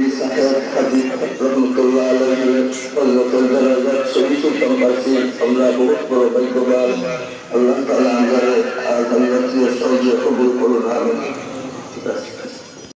হাবিবুল্লি সাহেব হাবিব রহমতুল্লাহ আলহী হজরতের জানাজার ছবি সুলতান পাচ্ছি আমরা বহুত বড় ভাগ্যবান আল্লাহ তালা আমরা আর হজরতের সহজে কবুল করুন ঠিক আছে